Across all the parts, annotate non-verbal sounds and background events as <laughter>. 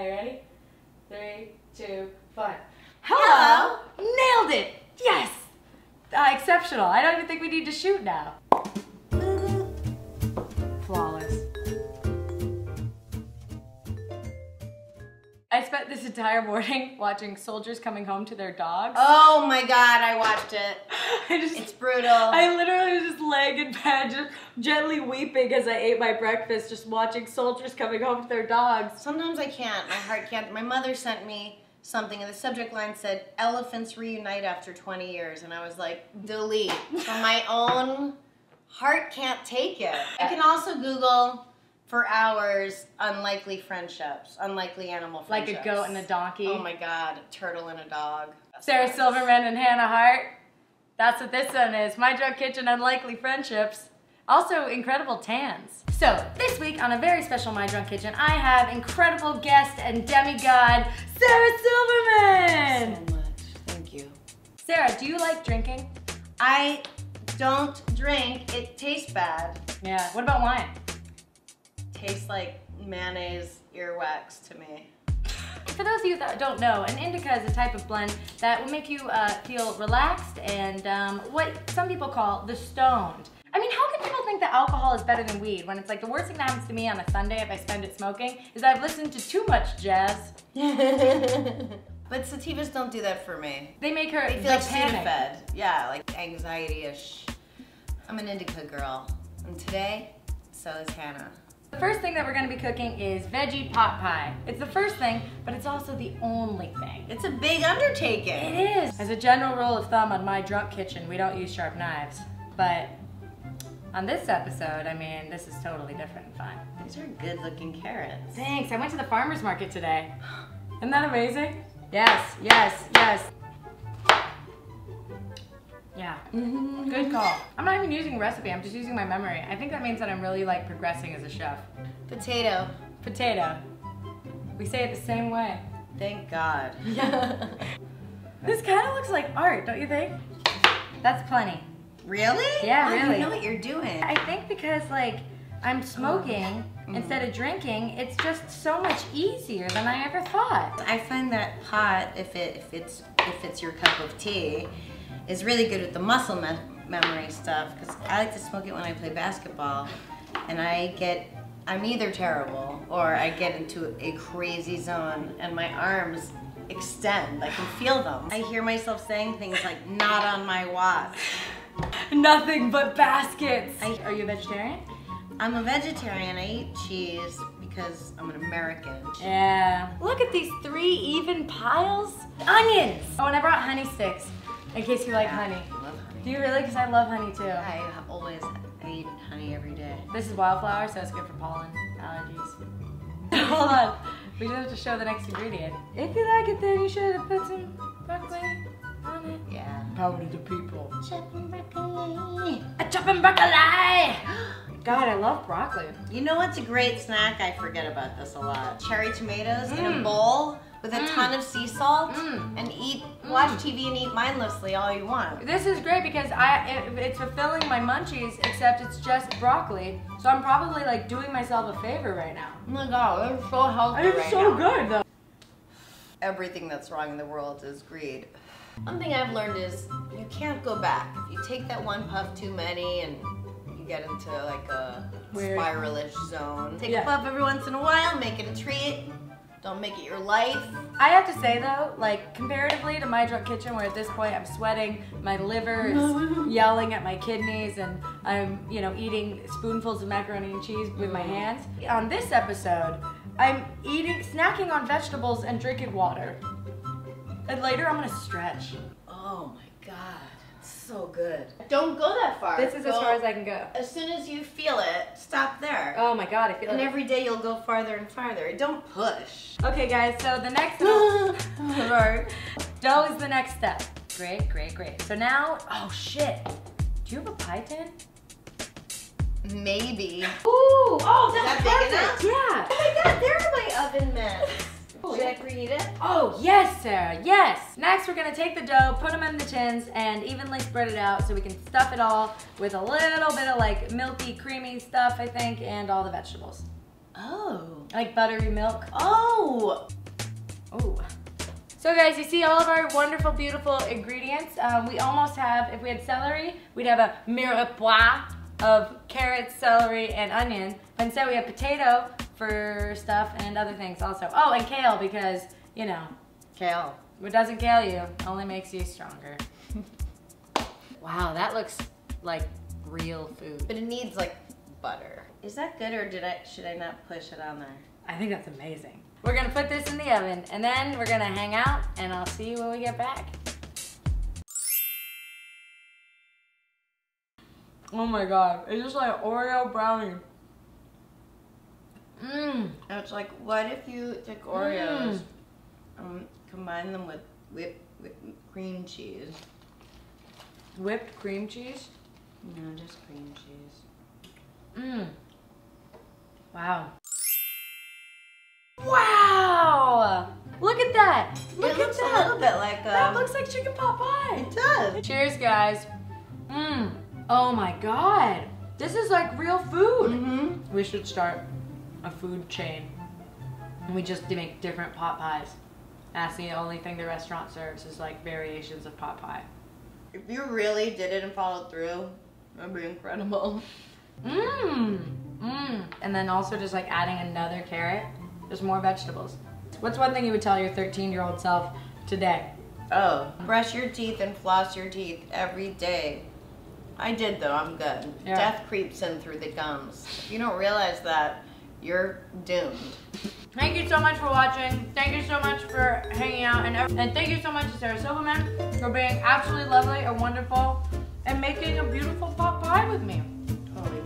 Are you ready? Three, two, one. Hello. Nailed it! Yes! Uh, exceptional. I don't even think we need to shoot now. I spent this entire morning <laughs> watching soldiers coming home to their dogs. Oh my god, I watched it. <laughs> I just, It's brutal. I literally was just laying in bed, just gently weeping as I ate my breakfast, just watching soldiers coming home to their dogs. Sometimes I can't. My heart can't. My mother sent me something, and the subject line said, Elephants reunite after 20 years. And I was like, delete. So my <laughs> own heart can't take it. I can also Google for hours unlikely friendships, unlikely animal friendships. Like friendships. a goat and a donkey. Oh my god, a turtle and a dog. Sarah Silverman and Hannah Hart. That's what this one is. My Drunk Kitchen Unlikely Friendships. Also, incredible tans. So, this week on a very special My Drunk Kitchen, I have incredible guest and demigod, Sarah Silverman! So much. Thank you. Sarah, do you like drinking? I don't drink. It tastes bad. Yeah. What about wine? Tastes like mayonnaise earwax to me. For those of you that don't know, an indica is a type of blend that will make you uh, feel relaxed and um, what some people call the stoned. I mean, how can people think that alcohol is better than weed when it's like the worst thing that happens to me on a Sunday if I spend it smoking is that I've listened to too much jazz. <laughs> but sativas don't do that for me. They make her They feel like panic. fed. Yeah, like anxiety-ish. I'm an indica girl. And today, so is Hannah. The first thing that we're gonna be cooking is veggie pot pie. It's the first thing, but it's also the only thing. It's a big undertaking. It is. As a general rule of thumb on my drunk kitchen, we don't use sharp knives. But on this episode, I mean, this is totally different and fun. These are good-looking carrots. Thanks. I went to the farmer's market today. Isn't that amazing? Yes, yes, yes. Yeah. Good call. I'm not even using a recipe, I'm just using my memory. I think that means that I'm really like progressing as a chef. Potato. Potato. We say it the same way. Thank God. <laughs> This kind of looks like art, don't you think? That's plenty. Really? Yeah, Oh, really. You know what you're doing. I think because like I'm smoking Mm. instead of drinking, it's just so much easier than I ever thought. I find that pot, if it if it's if it's your cup of tea, is really good with the muscle me- memory stuff. Because I like to smoke it when I play basketball, and I get I'm either terrible or I get into a crazy zone, and my arms extend. I can feel them. I hear myself saying things like "not on my watch." <laughs> Nothing but baskets. Are you a vegetarian? I'm a vegetarian. I eat cheese because I'm an American. Yeah. Look at these three even piles. Onions. Oh, and I brought honey sticks in case you like Yeah, honey. I love honey. Do you really? Because I love honey too. I always I eat honey every day. This is wildflower, so it's good for pollen allergies. <laughs> Hold on. We just have to show the next ingredient. If you like it, then you should have put some broccoli on it. Yeah. Power to the people. Chopping broccoli. A chopping broccoli! <gasps> God, I love broccoli. You know what's a great snack? I forget about this a lot. Cherry tomatoes in a Mm. bowl with a Mm. ton of sea salt Mm. and eat, Mm. watch TV and eat mindlessly all you want. This is great because I it, it's fulfilling my munchies, except it's just broccoli. So I'm probably like doing myself a favor right now. Oh my god, it's so healthy It's right so now. good though. Everything that's wrong in the world is greed. One thing I've learned is you can't go back. If you take that one puff too many and you get into like a Weird. spiralish zone. Take Yeah. a puff every once in a while, make it a treat. Don't make it your life. I have to say though, like comparatively to my drunk kitchen, where at this point I'm sweating, my liver is <laughs> yelling at my kidneys, and I'm you know eating spoonfuls of macaroni and cheese with my mm. hands. On this episode, I'm eating, snacking on vegetables and drinking water. And later I'm gonna stretch. Oh my god, so good. Don't go that far. This is as far as I can go. As soon as you feel it, stop there. Oh my god, I feel and it. every day you'll go farther and farther. Don't push. Okay, guys, so the next <laughs> right. dough is the next step. Great, great, great. So now, oh shit. Do you have a pie tin? Maybe. Ooh, oh, that's that big perfect. enough? Yeah. Oh my god, there are my oven mitts. Oh, Should yeah. I preheat it? Oh, yes, Sarah, yes. Next, we're gonna take the dough, put them in the tins, and evenly spread it out so we can stuff it all with a little bit of like milky, creamy stuff, I think, and all the vegetables. Oh. Like buttery milk. Oh. Oh. So guys, you see all of our wonderful, beautiful ingredients. Um, we almost have, if we had celery, we'd have a mirepoix of carrots, celery, and onion. But instead we have potato for stuff and other things also. Oh, and kale because, you know, Kale. what doesn't kill you only makes you stronger. <laughs> wow, that looks like real food. But it needs like butter. Is that good or did I should I not push it on there? I think that's amazing. We're gonna put this in the oven and then we're gonna hang out and I'll see you when we get back. Oh my god, it's just like Oreo brownie. It's like what if you took Oreos, um, combine them with whipped, whipped cream cheese? Whipped cream cheese. No, just cream cheese. Mmm. Wow. Wow! Look at that! Look it at looks that! a little bit like um, that looks like chicken pot pie. It does. Cheers, guys. Mmm. Oh my god. This is like real food. Mm-hmm. We should start a food chain. And we just make different pot pies. That's the only thing the restaurant serves is like variations of pot pie. If you really did it and followed through, that'd be incredible. Mmm. Mmm. And then also just like adding another carrot. Just more vegetables. What's one thing you would tell your 13 year old self today? Oh, brush your teeth and floss your teeth every day. I did though, I'm good. Yeah. Death creeps in through the gums. You don't realize that, you're doomed. Thank you so much for watching. Thank you so much for hanging out. And, and thank you so much to Sarah Silverman for being absolutely lovely and wonderful and making a beautiful pot pie with me. Totally.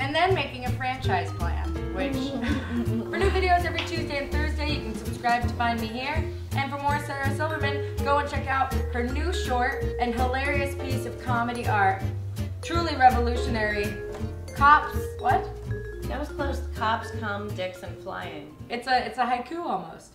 And then making a franchise plan, which <laughs> for new videos every Tuesday and Thursday, you can subscribe to find me here. And for more Sarah Silverman, go and check out her new short and hilarious piece of comedy art. Truly revolutionary. Cops, what? That was close. Cops come, dicks, and flying. It's a it's a haiku almost.